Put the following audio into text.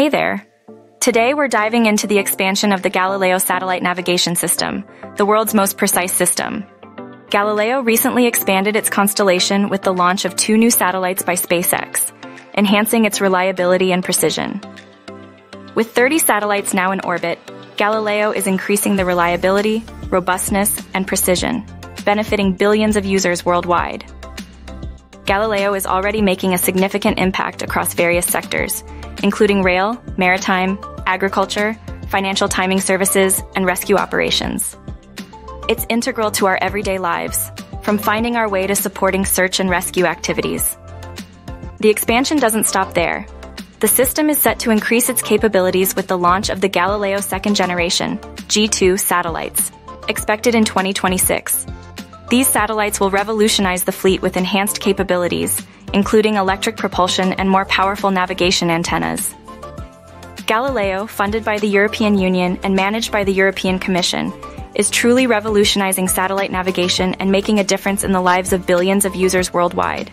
Hey there. Today we're diving into the expansion of the Galileo satellite navigation system, the world's most precise system. Galileo recently expanded its constellation with the launch of two new satellites by SpaceX, enhancing its reliability and precision. With 30 satellites now in orbit, Galileo is increasing the reliability, robustness, and precision, benefiting billions of users worldwide. Galileo is already making a significant impact across various sectors, including rail, maritime, agriculture, financial timing services, and rescue operations. It's integral to our everyday lives, from finding our way to supporting search and rescue activities. The expansion doesn't stop there. The system is set to increase its capabilities with the launch of the Galileo second generation, G2 satellites, expected in 2026. These satellites will revolutionize the fleet with enhanced capabilities, including electric propulsion and more powerful navigation antennas. Galileo, funded by the European Union and managed by the European Commission, is truly revolutionizing satellite navigation and making a difference in the lives of billions of users worldwide.